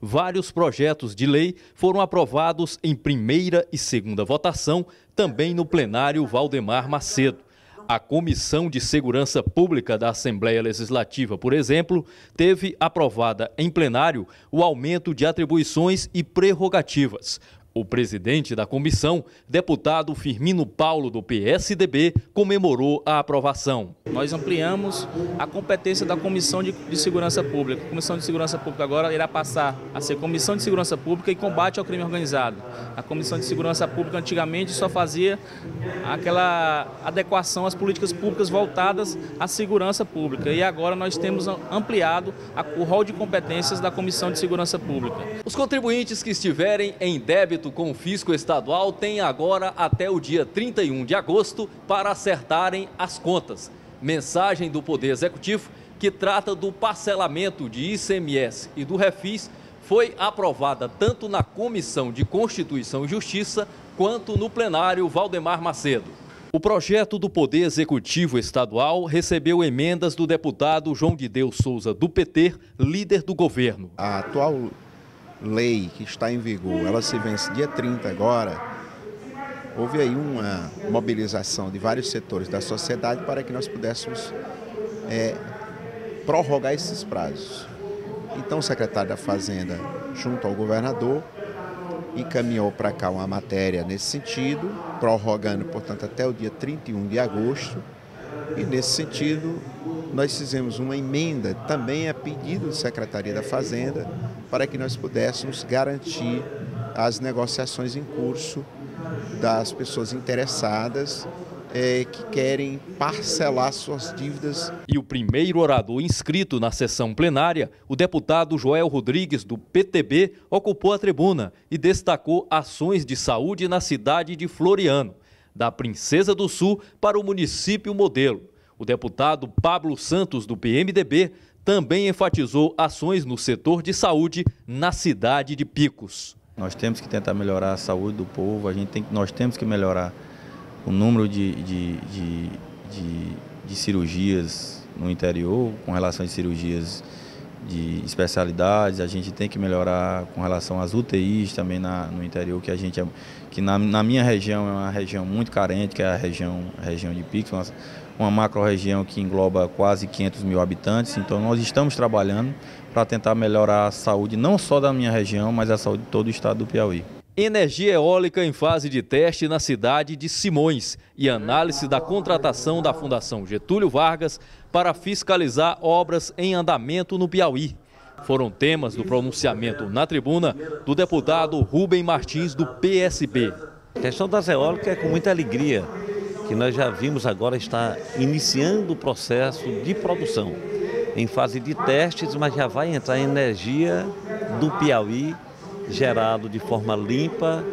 vários projetos de lei foram aprovados em primeira e segunda votação, também no plenário Valdemar Macedo. A Comissão de Segurança Pública da Assembleia Legislativa, por exemplo, teve aprovada em plenário o aumento de atribuições e prerrogativas, o presidente da comissão, deputado Firmino Paulo, do PSDB, comemorou a aprovação. Nós ampliamos a competência da Comissão de, de, Segurança Pública. A Comissão de Segurança Pública agora irá passar a ser Comissão de Segurança Pública e Combate ao Crime Organizado. A Comissão de Segurança Pública antigamente só fazia aquela adequação às políticas públicas voltadas à segurança pública. E agora nós temos ampliado a, o rol de competências da Comissão de Segurança Pública. Os contribuintes que estiverem em débito com o fisco estadual têm agora até o dia 31 de agosto para acertarem as contas. Mensagem do Poder Executivo que trata do parcelamento de ICMS e do Refis foi aprovada tanto na Comissão de Constituição e Justiça quanto no plenário Valdemar Macedo. O projeto do Poder Executivo Estadual recebeu emendas do deputado João de Deus Souza, do PT, líder do governo. A atual lei que está em vigor, ela se vence dia 30 agora, houve aí uma mobilização de vários setores da sociedade para que nós pudéssemos é, prorrogar esses prazos. Então o secretário da Fazenda, junto ao governador, encaminhou para cá uma matéria nesse sentido, prorrogando, portanto, até o dia 31 de agosto. E nesse sentido, nós fizemos uma emenda, também a pedido da Secretaria da Fazenda, para que nós pudéssemos garantir as negociações em curso das pessoas interessadas é, que querem parcelar suas dívidas. E o primeiro orador inscrito na sessão plenária, o deputado Joel Rodrigues, do PTB, ocupou a tribuna e destacou ações de saúde na cidade de Floriano, da Princesa do Sul para o município modelo. O deputado Pablo Santos, do PMDB, também enfatizou ações no setor de saúde na cidade de Picos. Nós temos que tentar melhorar a saúde do povo, a gente tem, nós temos que melhorar o número de, de, de, de, de cirurgias no interior, com relação às cirurgias de especialidades, a gente tem que melhorar com relação às UTIs também na, no interior, que a gente é, que na, na minha região é uma região muito carente, que é a região, região de Pix, uma, uma macro-região que engloba quase 500 mil habitantes, então nós estamos trabalhando para tentar melhorar a saúde não só da minha região, mas a saúde de todo o estado do Piauí. Energia eólica em fase de teste na cidade de Simões e análise da contratação da Fundação Getúlio Vargas para fiscalizar obras em andamento no Piauí. Foram temas do pronunciamento na tribuna do deputado Rubem Martins, do PSB. A questão das eólicas é com muita alegria que nós já vimos agora está iniciando o processo de produção em fase de testes, mas já vai entrar energia do Piauí gerado de forma limpa,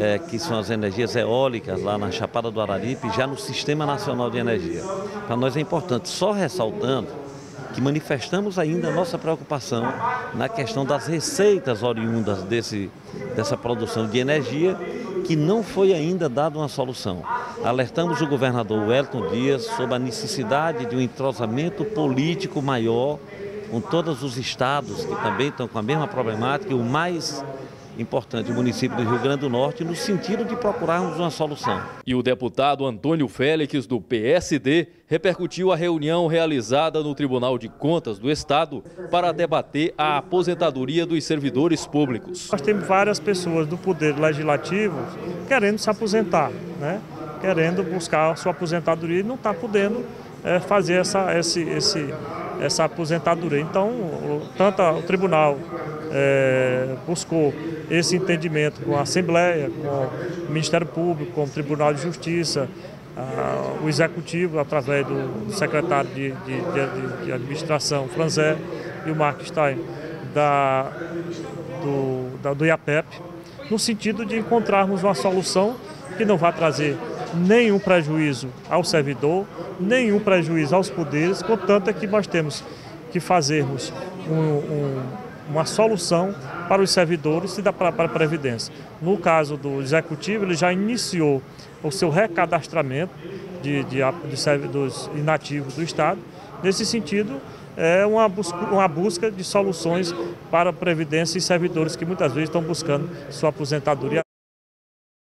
é, que são as energias eólicas lá na Chapada do Araripe, já no Sistema Nacional de Energia. Para nós é importante, só ressaltando, que manifestamos ainda nossa preocupação na questão das receitas oriundas desse, dessa produção de energia, que não foi ainda dada uma solução. Alertamos o governador Wellington Dias sobre a necessidade de um entrosamento político maior com todos os estados que também estão com a mesma problemática, e o mais importante, o município do Rio Grande do Norte, no sentido de procurarmos uma solução. E o deputado Antônio Félix, do PSD, repercutiu a reunião realizada no Tribunal de Contas do Estado para debater a aposentadoria dos servidores públicos. Nós temos várias pessoas do Poder Legislativo querendo se aposentar, né? querendo buscar a sua aposentadoria e não está podendo é, fazer essa, esse, esse, essa aposentadoria. Então, tanto o Tribunal é, buscou esse entendimento com a Assembleia, com o Ministério Público, com o Tribunal de Justiça, a, o Executivo, através do, secretário de, de, de, de, Administração, Franzé, e o Mark Stein, da, do, da, do IAPEP, no sentido de encontrarmos uma solução que não vá trazer nenhum prejuízo ao servidor, nenhum prejuízo aos poderes, contanto é que nós temos que fazermos um, um uma solução para os servidores e da, para a Previdência. No caso do Executivo, ele já iniciou o seu recadastramento de, de, de servidores inativos do Estado. Nesse sentido, é uma busca, uma busca de soluções para a Previdência e servidores que muitas vezes estão buscando sua aposentadoria.